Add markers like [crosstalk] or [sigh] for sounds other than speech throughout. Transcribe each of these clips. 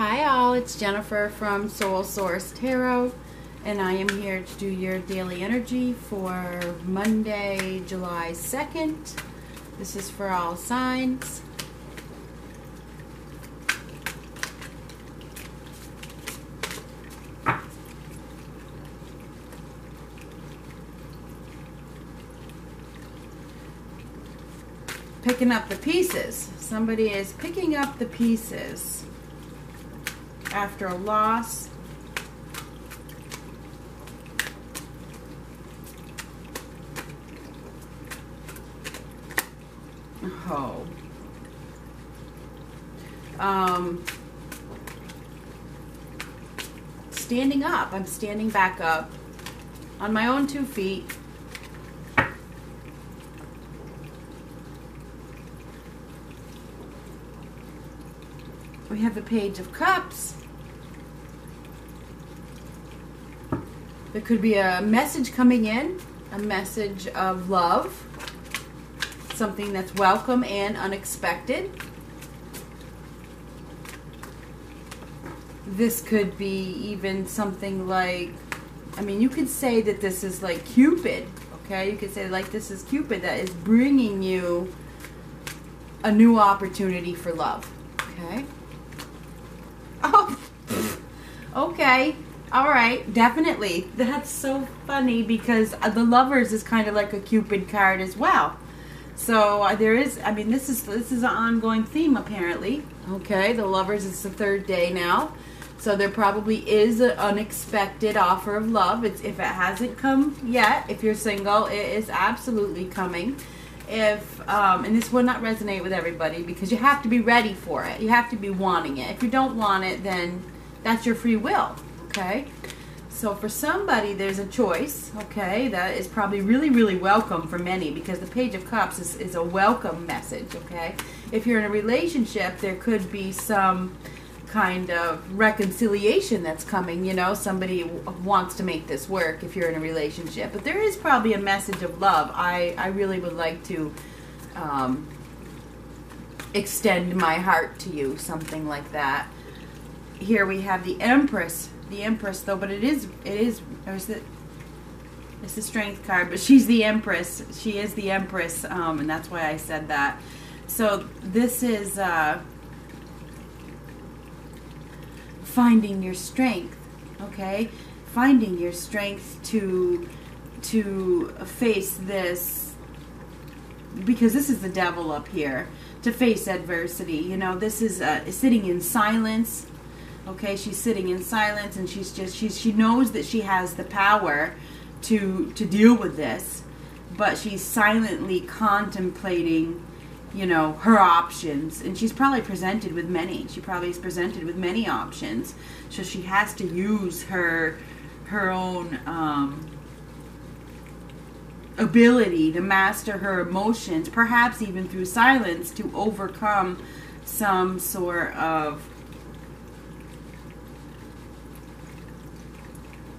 Hi all, it's Jennifer from Soul Source Tarot and I am here to do your daily energy for Monday, July 2nd. This is for all signs. Picking up the pieces. Somebody is picking up the pieces after a loss. Oh. Um, standing up. I'm standing back up on my own two feet. We have the Page of Cups. There could be a message coming in, a message of love, something that's welcome and unexpected. This could be even something like, I mean, you could say that this is like Cupid, okay? You could say like this is Cupid that is bringing you a new opportunity for love, okay? [laughs] Oh, okay. All right, definitely. That's so funny because uh, the lovers is kind of like a Cupid card as well. So uh, there is, I mean, this is this is an ongoing theme apparently. Okay, the lovers is the third day now, so there probably is an unexpected offer of love. It's if it hasn't come yet. If you're single, it is absolutely coming. If um, and this will not resonate with everybody because you have to be ready for it. You have to be wanting it. If you don't want it, then that's your free will okay? So for somebody, there's a choice, okay, that is probably really, really welcome for many because the Page of Cups is, is a welcome message, okay? If you're in a relationship, there could be some kind of reconciliation that's coming, you know, somebody wants to make this work if you're in a relationship. But there is probably a message of love. I, I really would like to um, extend my heart to you, something like that. Here we have the Empress the Empress though, but it is it is or is it it's the Strength card, but she's the Empress. She is the Empress, um, and that's why I said that. So this is uh, finding your strength. Okay, finding your strength to to face this because this is the devil up here to face adversity. You know, this is uh, sitting in silence Okay, she's sitting in silence and she's just she's she knows that she has the power to to deal with this, but she's silently contemplating, you know, her options and she's probably presented with many. She probably is presented with many options. So she has to use her her own um, ability to master her emotions, perhaps even through silence, to overcome some sort of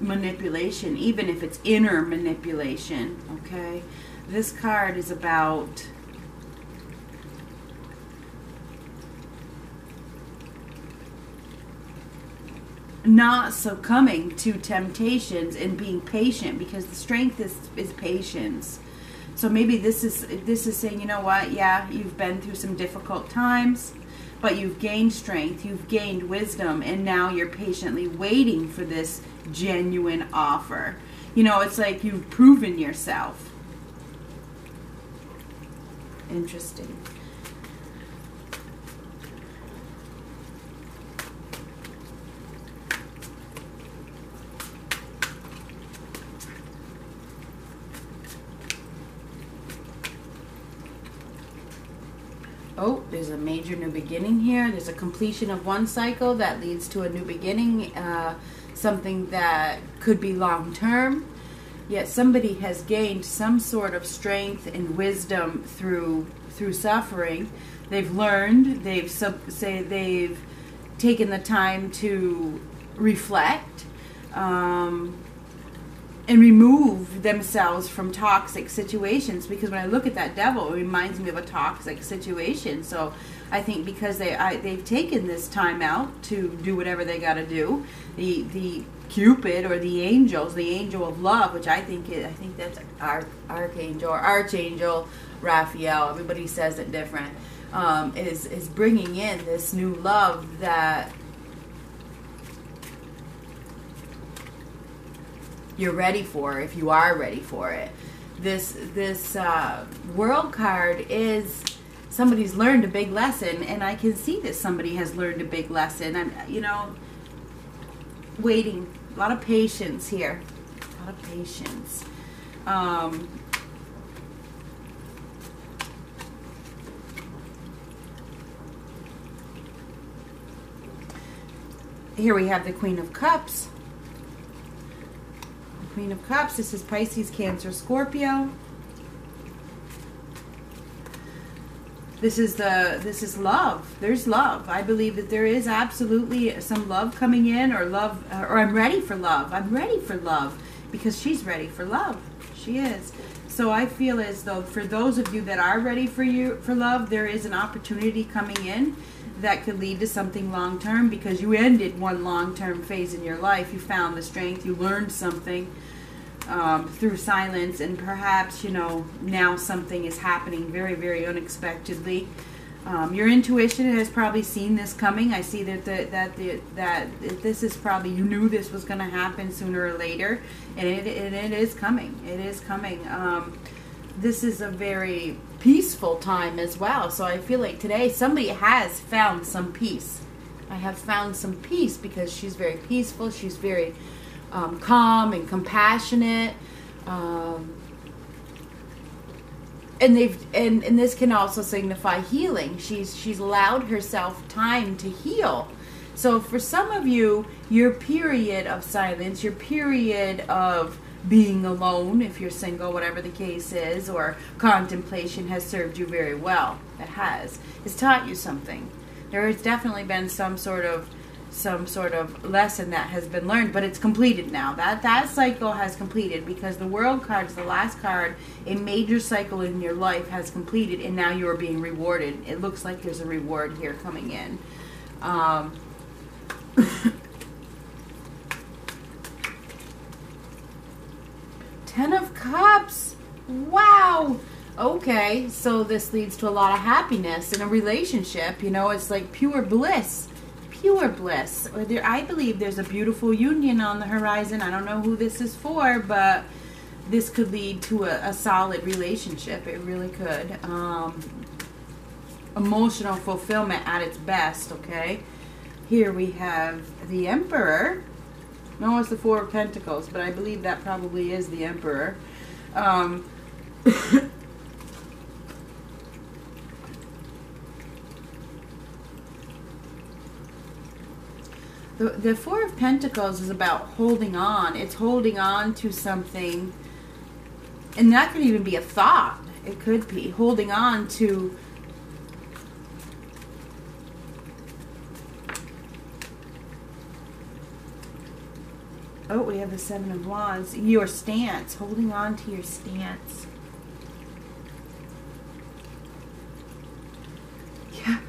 manipulation, even if it's inner manipulation, okay? This card is about not succumbing to temptations and being patient because the strength is, is patience. So maybe this is this is saying, you know what, yeah, you've been through some difficult times but you've gained strength, you've gained wisdom, and now you're patiently waiting for this genuine offer. You know, it's like you've proven yourself. Interesting. oh, there's a major new beginning here. There's a completion of one cycle that leads to a new beginning, uh, something that could be long term. Yet somebody has gained some sort of strength and wisdom through through suffering. They've learned. They've sub, say they've taken the time to reflect. Um, and remove themselves from toxic situations because when I look at that devil, it reminds me of a toxic situation. So I think because they I, they've taken this time out to do whatever they got to do, the the Cupid or the angels, the angel of love, which I think is, I think that's Arch, archangel or archangel Raphael. Everybody says it different. Um, is is bringing in this new love that you're ready for if you are ready for it. This this uh, world card is somebody's learned a big lesson, and I can see that somebody has learned a big lesson. I'm you know waiting a lot of patience here, a lot of patience. Um, here we have the Queen of Cups. Queen of Cups. This is Pisces, Cancer, Scorpio. This is the this is love. There's love. I believe that there is absolutely some love coming in, or love, or I'm ready for love. I'm ready for love because she's ready for love. She is. So I feel as though for those of you that are ready for you for love, there is an opportunity coming in that could lead to something long term because you ended one long term phase in your life. You found the strength, you learned something um, through silence, and perhaps, you know, now something is happening very, very unexpectedly. Um, your intuition has probably seen this coming. I see that the, that the, that this is probably you knew this was going to happen sooner or later, and it, it, it is coming. It is coming. Um, this is a very peaceful time as well. So I feel like today somebody has found some peace. I have found some peace because she's very peaceful. She's very um, calm and compassionate. Um, and they've and, and this can also signify healing. She's she's allowed herself time to heal. So for some of you, your period of silence, your period of being alone, if you're single, whatever the case is, or contemplation has served you very well. It has. It's taught you something. There has definitely been some sort of some sort of lesson that has been learned, but it's completed now. That that cycle has completed because the world card is the last card. A major cycle in your life has completed, and now you are being rewarded. It looks like there's a reward here coming in. Um, Ten of Cups. Wow. Okay, so this leads to a lot of happiness in a relationship. You know, it's like pure bliss. Pure bliss. There, I believe there's a beautiful union on the horizon. I don't know who this is for, but this could lead to a, a solid relationship. It really could. Um, emotional fulfillment at its best, okay? Here we have the Emperor. No, it's the Four of Pentacles, but I believe that probably is the Emperor. Um, [coughs] the, the Four of Pentacles is about holding on. It's holding on to something, and that could even be a thought. It could be holding on to Oh, we have the Seven of Wands. Your stance, holding on to your stance. Yeah,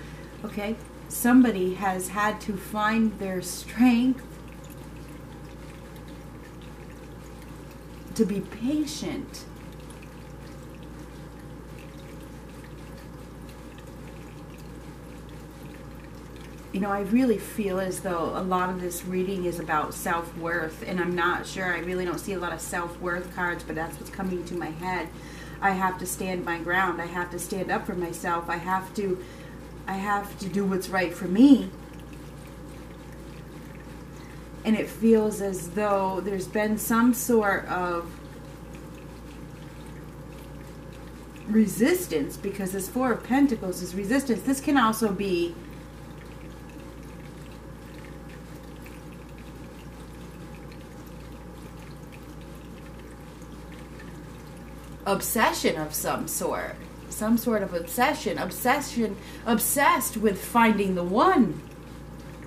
okay. Somebody has had to find their strength to be patient know, I really feel as though a lot of this reading is about self worth, and I'm not sure. I really don't see a lot of self worth cards, but that's what's coming to my head. I have to stand my ground. I have to stand up for myself. I have to, I have to do what's right for me. And it feels as though there's been some sort of resistance because this Four of Pentacles is resistance. This can also be obsession of some sort. Some sort of obsession. Obsession, obsessed with finding the one.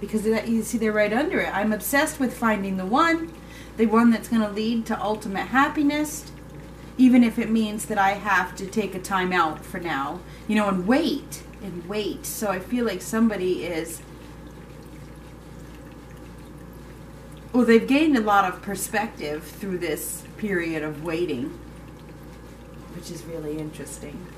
Because that, you see, they're right under it. I'm obsessed with finding the one. the one that's going to lead to ultimate happiness, even if it means that I have to take a time out for now, you know, and wait and wait. So I feel like somebody is. Well, they've gained a lot of perspective through this period of waiting, which is really interesting. [laughs]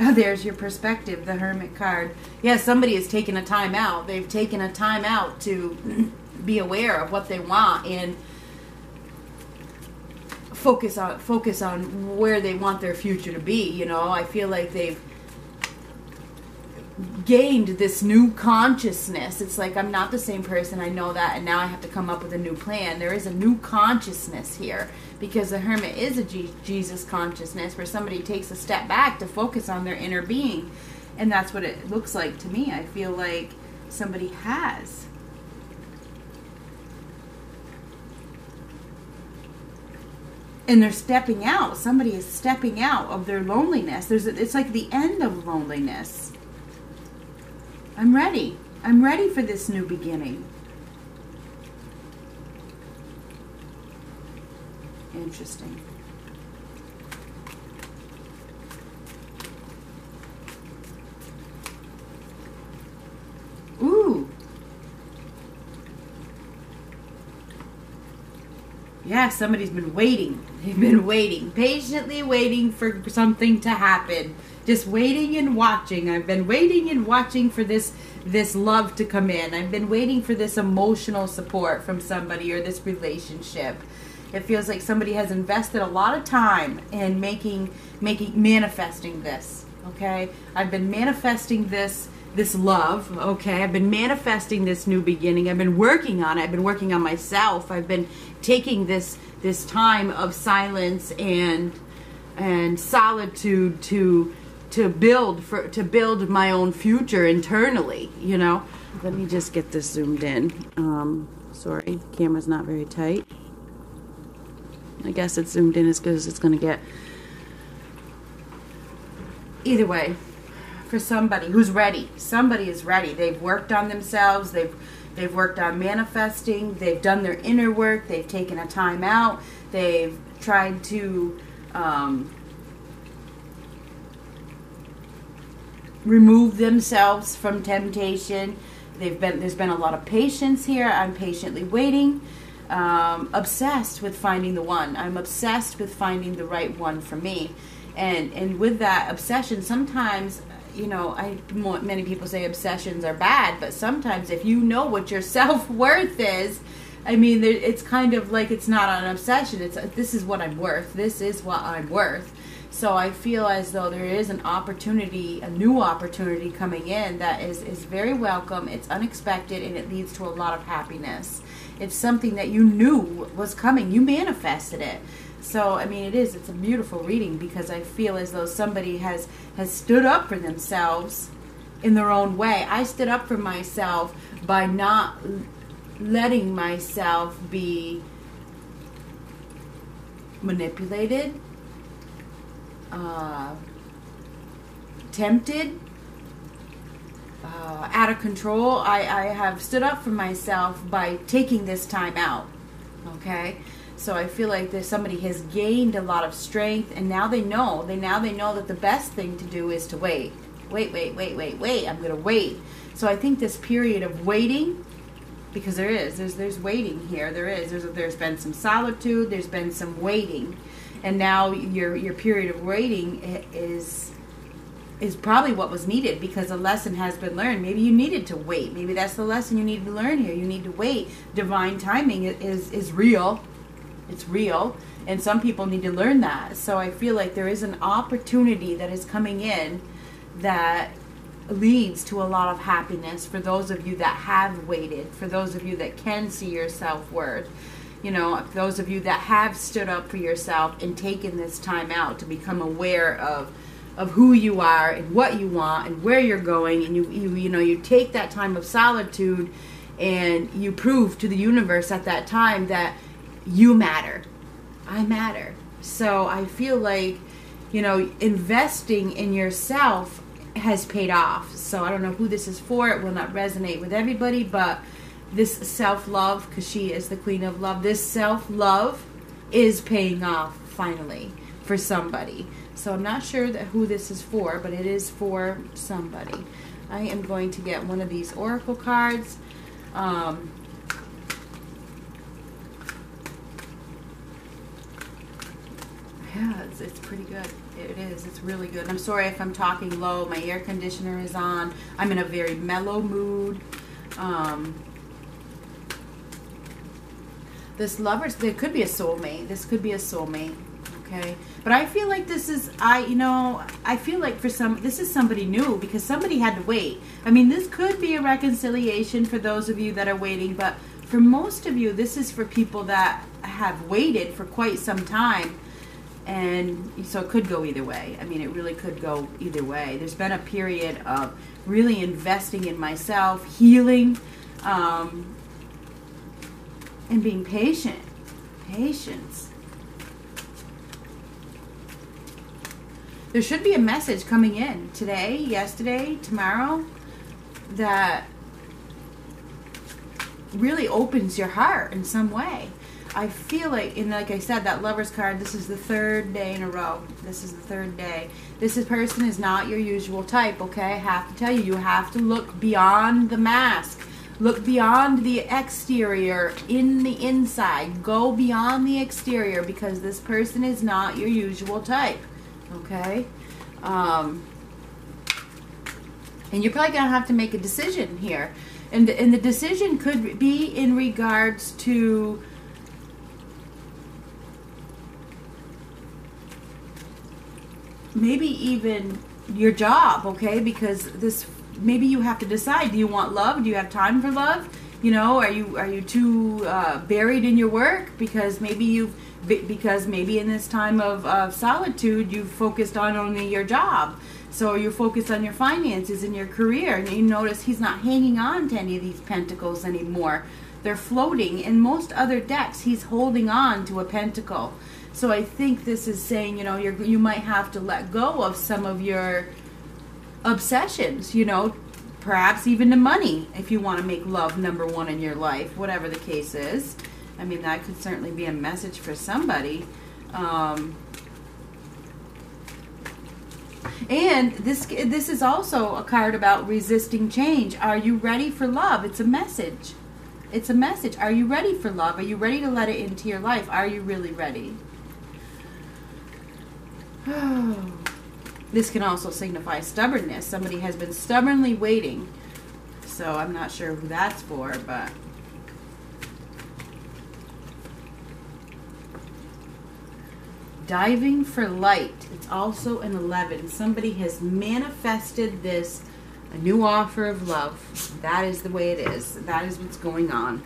Oh, there's your perspective, the Hermit card. Yeah, somebody has taken a time out. They've taken a time out to [clears throat] be aware of what they want and focus on focus on where they want their future to be. You know, I feel like they've gained this new consciousness. It's like I'm not the same person. I know that, and now I have to come up with a new plan. There is a new consciousness here because the hermit is a G- Jesus consciousness where somebody takes a step back to focus on their inner being, and that's what it looks like to me. I feel like somebody has. And they're stepping out. Somebody is stepping out of their loneliness. There's a, it's like the end of loneliness I'm ready. I'm ready for this new beginning. Interesting. Yeah, somebody's been waiting. They've been waiting, patiently waiting for something to happen just waiting and watching. I've been waiting and watching for this this love to come in. I've been waiting for this emotional support from somebody or this relationship. It feels like somebody has invested a lot of time in making making manifesting this. Okay? I've been manifesting this this love, okay? I've been manifesting this new beginning. I've been working on it. I've been working on myself. I've been taking this this time of silence and and solitude to to build for to build my own future internally you know let me just get this zoomed in um, sorry camera's not very tight I guess it's zoomed in as good as it's going to get either way for somebody who's ready somebody is ready they've worked on themselves they've they've worked on manifesting they've done their inner work they've taken a time out they've tried to um, remove themselves from temptation. They've been there's been a lot of patience here. I'm patiently waiting. Um, obsessed with finding the one. I'm obsessed with finding the right one for me, and and with that obsession, sometimes you know I many people say obsessions are bad, but sometimes if you know what your [laughs] self worth is. I mean, it's kind of like it's not an obsession. It's this is what I'm worth. This is what I'm worth so I feel as though there is an opportunity, a new opportunity coming in that is, is very welcome, it's unexpected, and it leads to a lot of happiness. It's something that you knew was coming, you manifested it. So I mean, it is. It's a beautiful reading because I feel as though somebody has has stood up for themselves in their own way. I stood up for myself by not letting myself be manipulated uh, tempted, uh, out of control, I, I have stood up for myself by taking this time out. Okay? So I feel like there's somebody has gained a lot of strength and now they know. They now they know that the best thing to do is to wait. Wait, wait, wait, wait, wait. I'm gonna wait. So I think this period of waiting because there is there's there's waiting here there is there's there's been some solitude there's been some waiting and now your your period of waiting is is probably what was needed because a lesson has been learned. Maybe you needed to wait. Maybe that's the lesson you need to learn here. You need to wait. Divine timing is is real. It's real, and some people need to learn that. So I feel like there is an opportunity that is coming in that leads to a lot of happiness for those of you that have waited, for those of you that can see your self-worth you know, those of you that have stood up for yourself and taken this time out to become aware of of who you are and what you want and where you're going and you you you know you take that time of solitude and you prove to the universe at that time that you matter. I matter. So I feel like you know investing in yourself has paid off. So I don't know who this is for. It will not resonate with everybody, but this self love, because she is the queen of love, this self love is paying off finally for somebody. So I'm not sure that who this is for, but it is for somebody. I am going to get one of these oracle cards. Um, yeah, it's, it's pretty good. It is. It's really good. I'm sorry if I'm talking low. My air conditioner is on. I'm in a very mellow mood. Um, this lovers, there could be a soulmate. This could be a soulmate. Okay. But I feel like this is, I, you know, I feel like for some, this is somebody new because somebody had to wait. I mean, this could be a reconciliation for those of you that are waiting, but for most of you, this is for people that have waited for quite some time and so it could go either way. I mean, it really could go either way. There's been a period of really investing in myself, healing, um, and being patient. Patience. There should be a message coming in today, yesterday, tomorrow that really opens your heart in some way. I feel like, and like I said, that lover's card, this is the third day in a row. This is the third day. This is, person is not your usual type, okay? I have to tell you, you have to look beyond the mask. Look beyond the exterior, in the inside. Go beyond the exterior because this person is not your usual type, okay? Um, and you're probably going to have to make a decision here. And, and the decision could be in regards to maybe even your job, okay? Because this maybe you have to decide: do you want love? Do you have time for love? You know, are you are you too uh, buried in your work because maybe you've because maybe in this time of, solitude you've focused on only your job. So you're focused on your finances and your career, and you notice he's not hanging on to any of these pentacles anymore. They're floating. In most other decks, he's holding on to a pentacle. So I think this is saying, you know, you you might have to let go of some of your obsessions, you know, perhaps even the money if you want to make love number one in your life, whatever the case is. I mean, that could certainly be a message for somebody. Um, and this this is also a card about resisting change. Are you ready for love? It's a message. It's a message. Are you ready for love? Are you ready to let it into your life? Are you really ready? [gasps] this can also signify stubbornness. Somebody has been stubbornly waiting. So I'm not sure who that's for, but. Diving for light. It's also an 11. Somebody has manifested this, a new offer of love. That is the way it is. That is what's going on.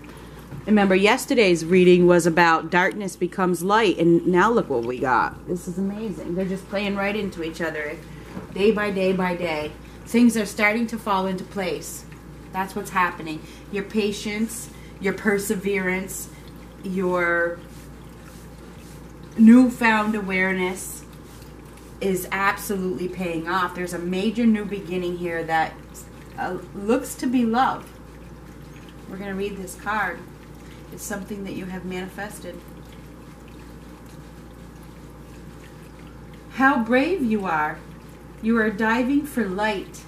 Remember, yesterday's reading was about darkness becomes light, and now look what we got. This is amazing. They're just playing right into each other, day by day by day. Things are starting to fall into place. That's what's happening. Your patience, your perseverance, your newfound awareness is absolutely paying off. There's a major new beginning here that uh, looks to be love. We're going to read this card. It's something that you have manifested. How brave you are. You are diving for light.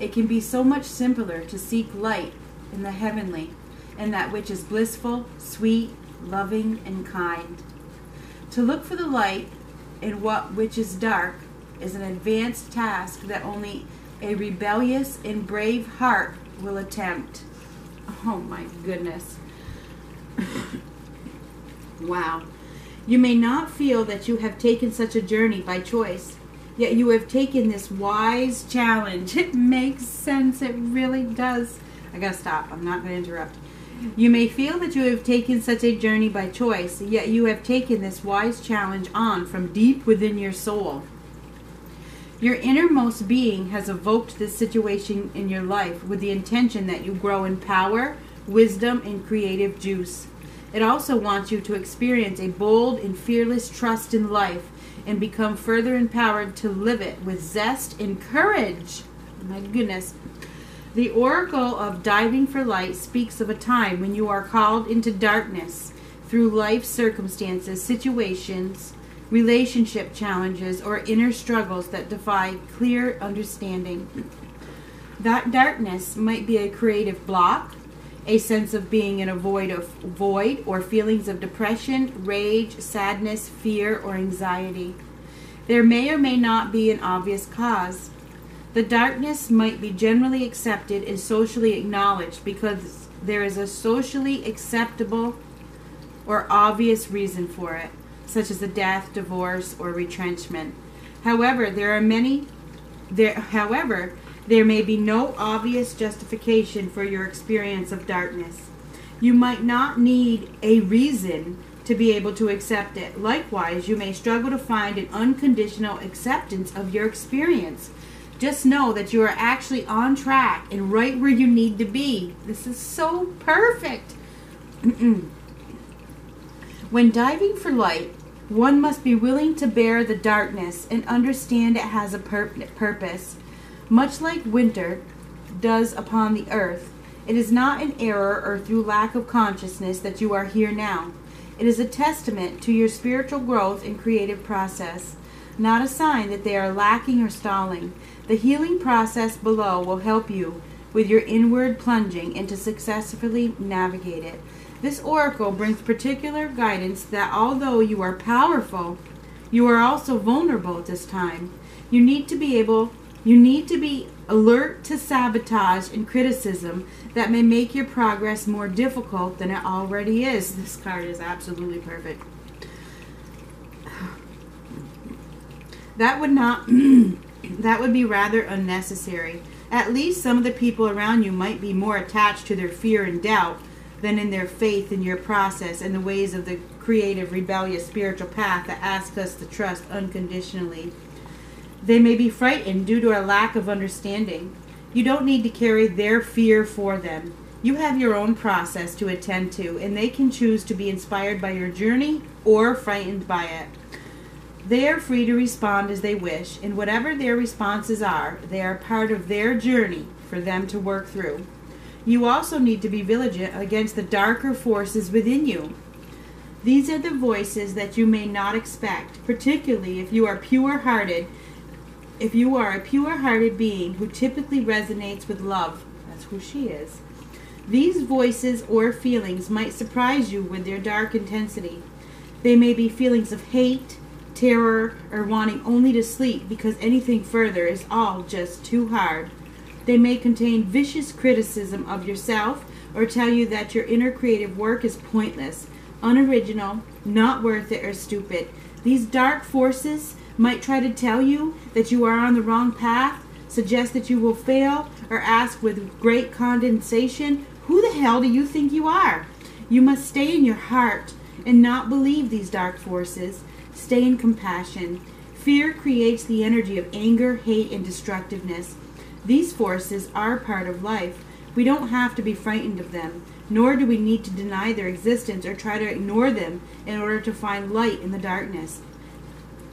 It can be so much simpler to seek light in the heavenly and that which is blissful, sweet, loving, and kind. To look for the light in what which is dark is an advanced task that only a rebellious and brave heart will attempt. Oh my goodness. Wow. You may not feel that you have taken such a journey by choice, yet you have taken this wise challenge. It makes sense. It really does. I gotta stop. I'm not gonna interrupt. You may feel that you have taken such a journey by choice, yet you have taken this wise challenge on from deep within your soul. Your innermost being has evoked this situation in your life with the intention that you grow in power, wisdom, and creative juice. It also wants you to experience a bold and fearless trust in life and become further empowered to live it with zest and courage. My goodness. The oracle of diving for light speaks of a time when you are called into darkness through life circumstances, situations, relationship challenges, or inner struggles that defy clear understanding. That darkness might be a creative block, a sense of being in a void of void or feelings of depression, rage, sadness, fear, or anxiety. There may or may not be an obvious cause. The darkness might be generally accepted and socially acknowledged because there is a socially acceptable or obvious reason for it, such as a death, divorce, or retrenchment. However, there are many there however, there may be no obvious justification for your experience of darkness. You might not need a reason to be able to accept it. Likewise, you may struggle to find an unconditional acceptance of your experience. Just know that you are actually on track and right where you need to be. This is so perfect. when diving for light, one must be willing to bear the darkness and understand it has a pur- purpose. Much like winter does upon the earth, it is not an error or through lack of consciousness that you are here now. It is a testament to your spiritual growth and creative process, not a sign that they are lacking or stalling. The healing process below will help you with your inward plunging and to successfully navigate it. This oracle brings particular guidance that although you are powerful, you are also vulnerable at this time. You need to be able you need to be alert to sabotage and criticism that may make your progress more difficult than it already is. This card is absolutely perfect. That would not [clears throat] that would be rather unnecessary. At least some of the people around you might be more attached to their fear and doubt than in their faith in your process and the ways of the creative, rebellious spiritual path that asks us to trust unconditionally. They may be frightened due to a lack of understanding. You don't need to carry their fear for them. You have your own process to attend to, and they can choose to be inspired by your journey or frightened by it. They are free to respond as they wish, and whatever their responses are, they are part of their journey for them to work through. You also need to be vigilant against the darker forces within you. These are the voices that you may not expect, particularly if you are pure hearted. If you are a pure hearted being who typically resonates with love, that's who she is. These voices or feelings might surprise you with their dark intensity. They may be feelings of hate, terror, or wanting only to sleep because anything further is all just too hard. They may contain vicious criticism of yourself or tell you that your inner creative work is pointless, unoriginal, not worth it, or stupid. These dark forces might try to tell you that you are on the wrong path, suggest that you will fail, or ask with great condensation, Who the hell do you think you are? You must stay in your heart and not believe these dark forces. Stay in compassion. Fear creates the energy of anger, hate, and destructiveness. These forces are part of life. We don't have to be frightened of them, nor do we need to deny their existence or try to ignore them in order to find light in the darkness.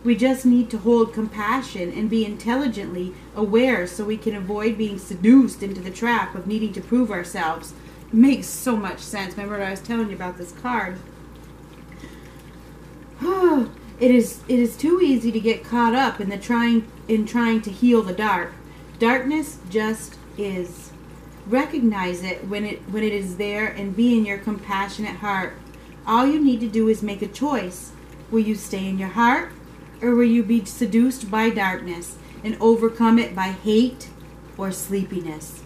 We just need to hold compassion and be intelligently aware so we can avoid being seduced into the trap of needing to prove ourselves. It makes so much sense. Remember what I was telling you about this card? [sighs] it is it is too easy to get caught up in the trying in trying to heal the dark. Darkness just is. Recognize it when it when it is there and be in your compassionate heart. All you need to do is make a choice. Will you stay in your heart or will you be seduced by darkness and overcome it by hate or sleepiness?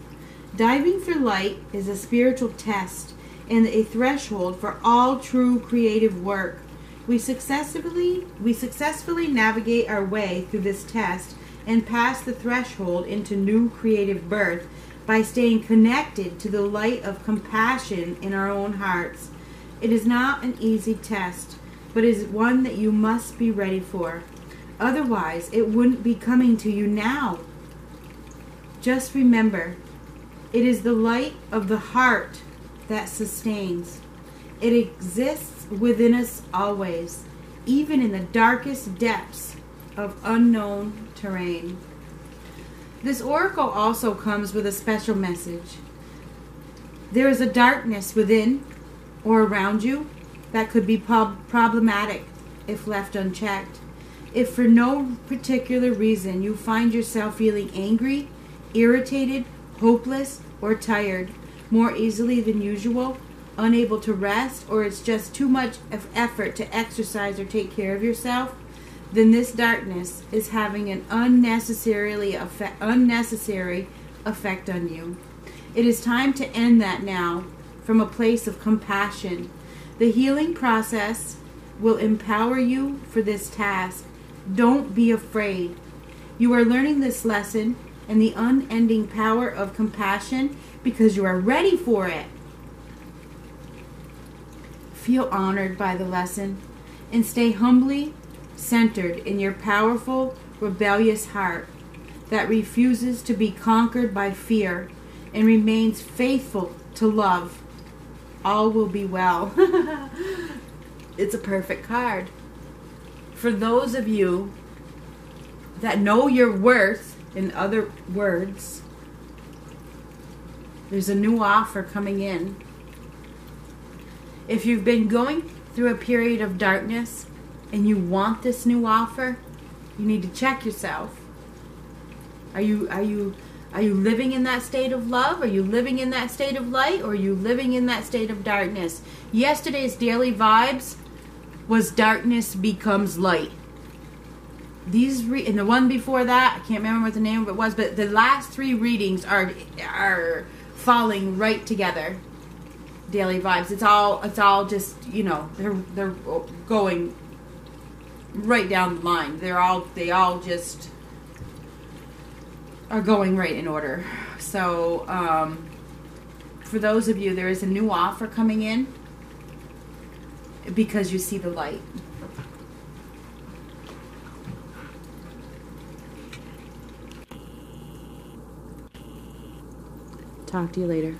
Diving for light is a spiritual test and a threshold for all true creative work. We successfully we successfully navigate our way through this test and pass the threshold into new creative birth by staying connected to the light of compassion in our own hearts. It is not an easy test, but is one that you must be ready for. Otherwise, it wouldn't be coming to you now. Just remember, it is the light of the heart that sustains. It exists within us always, even in the darkest depths of unknown terrain. This oracle also comes with a special message. There is a darkness within or around you that could be prob- problematic if left unchecked. If for no particular reason you find yourself feeling angry, irritated, hopeless, or tired more easily than usual, unable to rest, or it's just too much of effort to exercise or take care of yourself, then this darkness is having an unnecessarily unnecessary effect on you. It is time to end that now from a place of compassion. The healing process will empower you for this task. Don't be afraid. You are learning this lesson and the unending power of compassion because you are ready for it. Feel honored by the lesson and stay humbly centered in your powerful, rebellious heart that refuses to be conquered by fear and remains faithful to love. All will be well. [laughs] it's a perfect card. For those of you that know your worth, in other words, there's a new offer coming in. If you've been going through a period of darkness and you want this new offer, you need to check yourself. Are you are you are you living in that state of love? Are you living in that state of light? Or are you living in that state of darkness? Yesterday's daily vibes was darkness becomes light. These re- and the one before that, I can't remember what the name of it was, but the last three readings are are falling right together. Daily vibes. It's all it's all just you know they're they're going right down the line. They're all they all just are going right in order. So um, for those of you, there is a new offer coming in because you see the light. Talk to you later.